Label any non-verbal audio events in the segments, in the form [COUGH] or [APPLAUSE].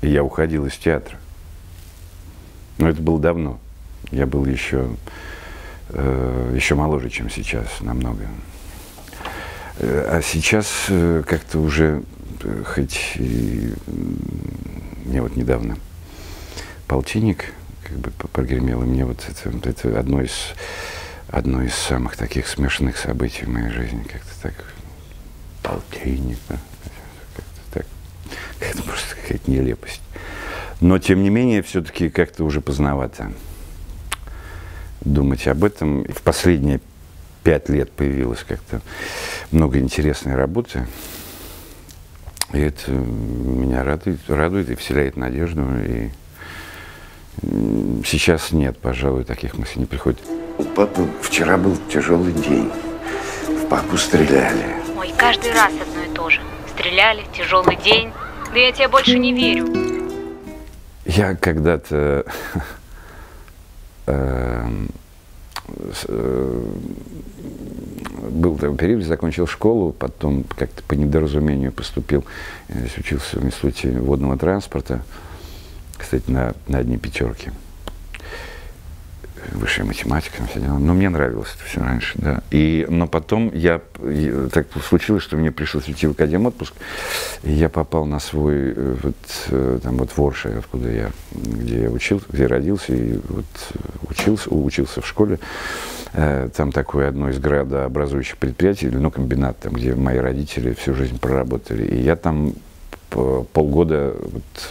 И я уходил из театра. Но это было давно. Я был еще, э, еще моложе, чем сейчас, намного. Э, а сейчас э, как-то уже, э, хоть и, мне вот недавно полтинник как бы прогремел, и мне вот это, это одно из одно из самых таких смешанных событий в моей жизни. Как-то так полтинник, да? как-то так. [LAUGHS] Это просто какая-то нелепость. Но, тем не менее, все-таки как-то уже поздновато думать об этом. И в последние пять лет появилось как-то много интересной работы. И это меня радует, радует и вселяет надежду. И сейчас нет, пожалуй, таких мыслей не приходит. У папы вчера был тяжелый день. В папу стреляли. Ой, каждый раз одно и то же. Стреляли, тяжелый день. Да я тебе больше не верю. Я когда-то эм, э, был такой период, закончил школу, потом как-то по недоразумению поступил, здесь учился в институте водного транспорта, кстати, на, на одни пятерки высшая математика, все дела. Но мне нравилось это все раньше, да. И, но потом я, так случилось, что мне пришлось уйти в академ отпуск, и я попал на свой, э, вот, э, там вот в Орше, откуда я, где я учился, где я родился, и вот учился, учился в школе. Э, там такое одно из градообразующих предприятий, ну, комбинат, там, где мои родители всю жизнь проработали. И я там полгода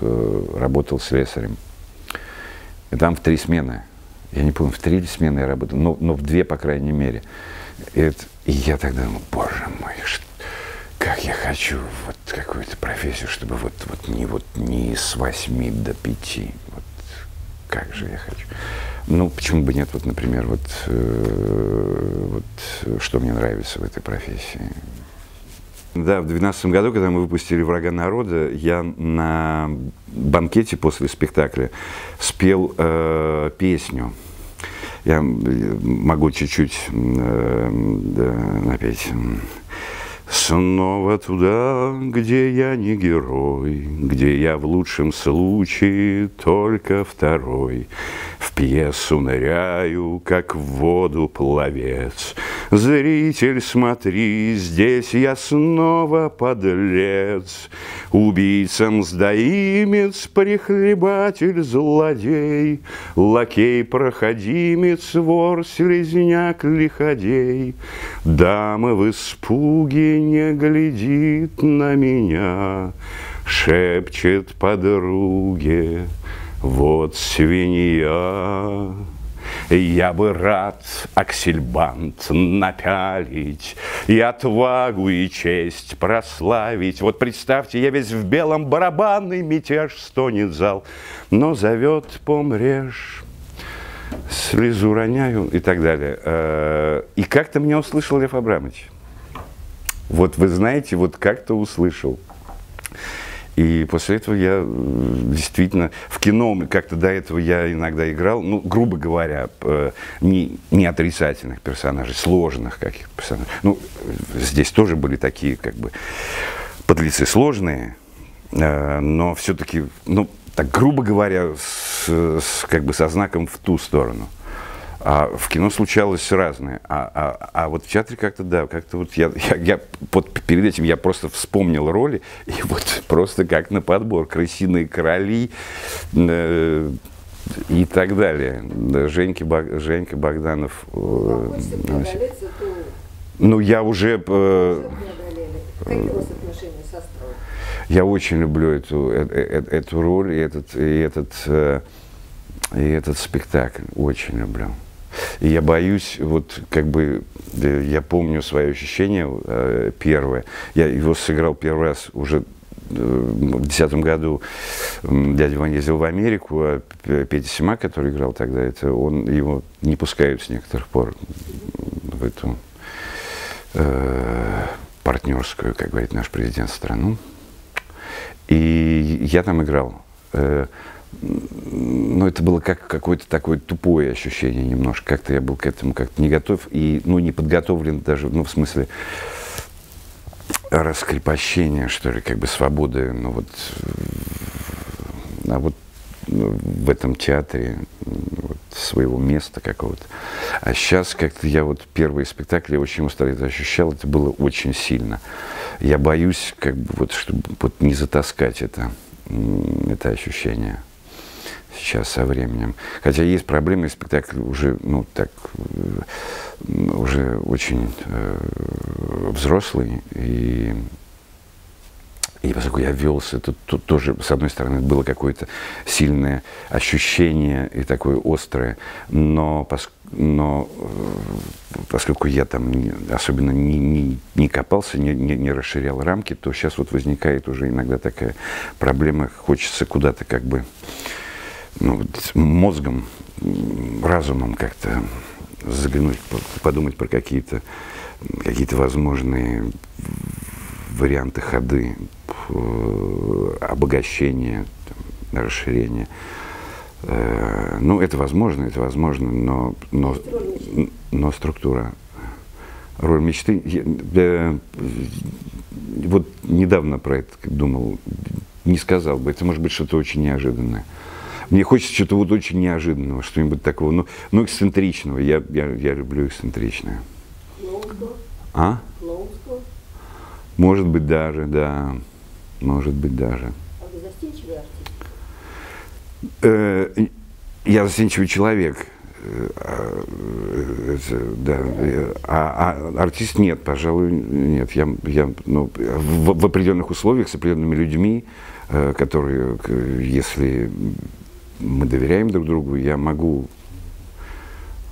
вот, работал слесарем. И там в три смены я не помню, в три смены я работал, но, но в две, по крайней мере. И, это, и я тогда думал, боже мой, что, как я хочу вот какую-то профессию, чтобы вот, вот, не, вот не с восьми до пяти. Вот как же я хочу. Ну, почему бы нет, вот, например, вот, э, вот что мне нравится в этой профессии. Да, в 2012 году, когда мы выпустили «Врага народа», я на банкете после спектакля спел э, песню. Я могу чуть-чуть э, да, напеть. Снова туда, где я не герой, Где я в лучшем случае только второй. В пьесу ныряю, как в воду пловец. Зритель, смотри, здесь я снова подлец. Убийца, мздоимец, прихлебатель, злодей, Лакей, проходимец, вор, слезняк, лиходей. Дамы в испуге не глядит на меня, Шепчет подруге, вот свинья. Я бы рад аксельбант напялить И отвагу и честь прославить. Вот представьте, я весь в белом барабанный мятеж стонет зал, Но зовет помрежь, слезу роняю и так далее. Э, и как-то меня услышал Лев Абрамович. Вот вы знаете, вот как-то услышал. И после этого я действительно в кино, как-то до этого я иногда играл, ну, грубо говоря, не, не отрицательных персонажей, сложных каких персонажей. Ну, здесь тоже были такие, как бы, подлецы сложные, э, но все-таки, ну, так грубо говоря, с, с, как бы со знаком в ту сторону. А в кино случалось разное. А, а, а вот в театре как-то, да, как-то вот я, я, я вот перед этим я просто вспомнил роли, и вот просто как на подбор. Крысиные короли э, и так далее. Женьки, Баг, Женька Богданов. Э, ну, я уже... Э, я очень люблю эту, э, э, эту роль и этот, и этот, э, и этот спектакль. Очень люблю. И я боюсь, вот как бы, я помню свое ощущение э, первое. Я его сыграл первый раз уже э, в 2010 году дядя Ваня ездил в Америку, а Петя Сима, который играл тогда, это он его не пускают с некоторых пор в эту э, партнерскую, как говорит наш президент, страну. И я там играл. Э, ну, это было как какое-то такое тупое ощущение немножко. Как-то я был к этому как-то не готов и, ну, не подготовлен даже, ну, в смысле раскрепощения, что ли, как бы свободы, ну, вот а вот ну, в этом театре вот, своего места какого-то. А сейчас как-то я вот первые спектакли очень остро это ощущал, это было очень сильно. Я боюсь, как бы вот, чтобы вот не затаскать это, это ощущение сейчас со временем. Хотя есть проблемы, спектакль уже, ну, так, э, уже очень э, взрослый, и и поскольку я велся, тут, тут тоже, с одной стороны, было какое-то сильное ощущение и такое острое, но, пос, но э, поскольку я там не, особенно не, не, не копался, не, не, не расширял рамки, то сейчас вот возникает уже иногда такая проблема, хочется куда-то как бы ну, мозгом, разумом как-то заглянуть, подумать про какие-то какие-то возможные варианты ходы Э, обогащение, там, расширение. Э, ну, это возможно, это возможно, но, но, но структура. Роль мечты. Я, я, вот недавно про это думал, не сказал бы, это может быть что-то очень неожиданное. Мне хочется что-то вот очень неожиданного, что-нибудь такого, ну, ну эксцентричного. Я, я, я люблю эксцентричное. А? Может быть даже, да может быть, даже. А вы застенчивый артист? Э, я застенчивый человек. Э, а, да. А, а артист нет, пожалуй, нет. Я, я ну, в, в определенных условиях с определенными людьми, э, которые, если мы доверяем друг другу, я могу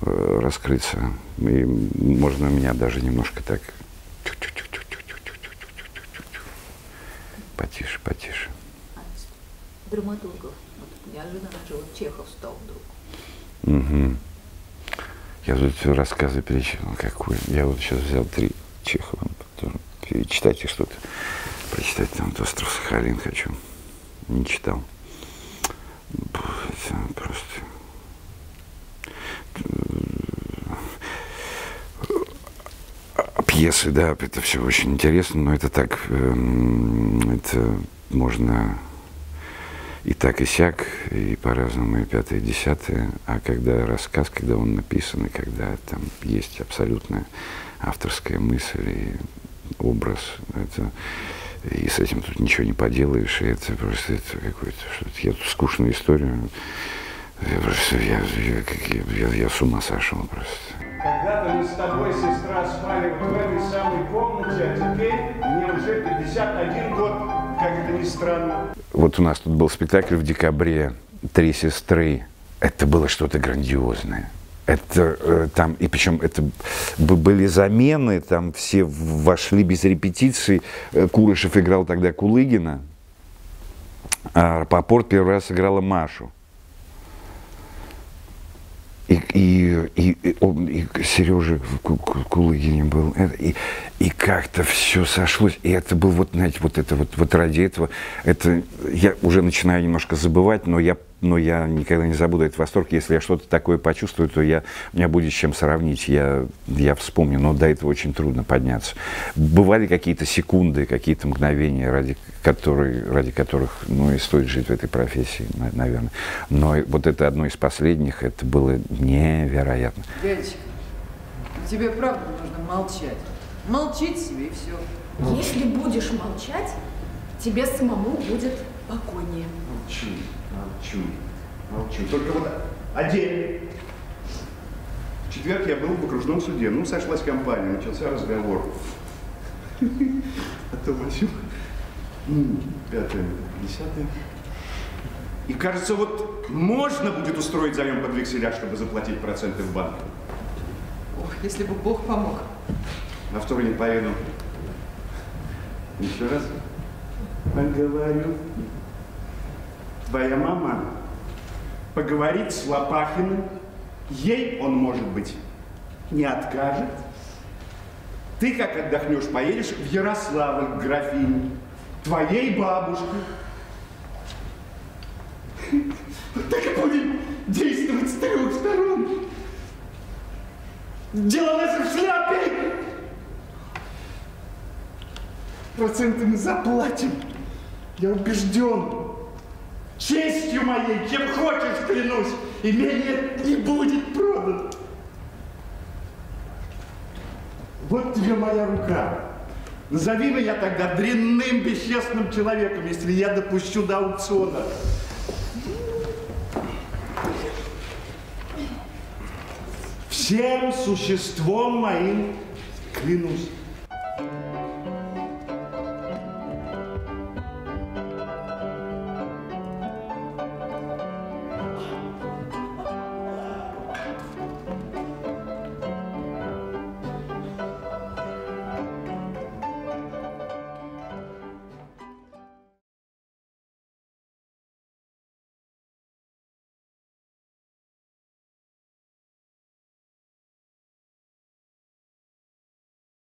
раскрыться. И можно меня даже немножко так Потише, потише. Драматургов. Вот неожиданно же вот Чехов стал вдруг. Угу. Я тут рассказы перечитал, какой. Я вот сейчас взял три Чехова, перечитайте что-то. Прочитать там вот «Остров Сахалин» хочу. Не читал. Это просто пьесы, да, это все очень интересно, но это так, эм, это можно и так, и сяк, и по-разному, и пятое, и десятое. А когда рассказ, когда он написан, и когда там есть абсолютная авторская мысль и образ, это, и с этим тут ничего не поделаешь, и это просто это какой-то, что-то, я тут скучную историю, я просто, я, я, я, я с ума сошел просто. Мы с тобой, сестра, спали в этой самой комнате, а теперь мне уже 51 год, как это ни странно. Вот у нас тут был спектакль в декабре «Три сестры». Это было что-то грандиозное. Это э, там, и причем это были замены, там все вошли без репетиции. Э, Курышев играл тогда Кулыгина, а Попорт первый раз играла Машу. И, и, и, он, и Сережа Кулыгин был, и, и как-то все сошлось. И это был вот, знаете, вот это вот, вот ради этого, это я уже начинаю немножко забывать, но я но я никогда не забуду этот восторг. Если я что-то такое почувствую, то я, у меня будет с чем сравнить, я, я вспомню, но до этого очень трудно подняться. Бывали какие-то секунды, какие-то мгновения, ради, которые, ради которых ну, и стоит жить в этой профессии, наверное. Но вот это одно из последних, это было невероятно. Дядечка, тебе правда нужно молчать. Молчить себе и все. Если будешь молчать, тебе самому будет покойнее. Молчи. Молчу, молчу. Только вот отдельно. В четверг я был в окружном суде. Ну, сошлась компания, начался разговор. А то возьму. Пятое, десятое. И кажется, вот можно будет устроить заем под векселя, чтобы заплатить проценты в банке. Ох, если бы Бог помог. На вторник поеду. Еще раз поговорю твоя мама поговорит с Лопахиным, ей он, может быть, не откажет. Ты, как отдохнешь, поедешь в Ярославль к графине, твоей бабушке. Так и будем действовать с трех сторон. Дело наше в шляпе. Проценты мы заплатим. Я убежден. Честью моей, чем хочешь, клянусь, имение не будет продано. Вот тебе моя рука. Назови меня тогда дрянным, бесчестным человеком, если я допущу до аукциона. Всем существом моим клянусь.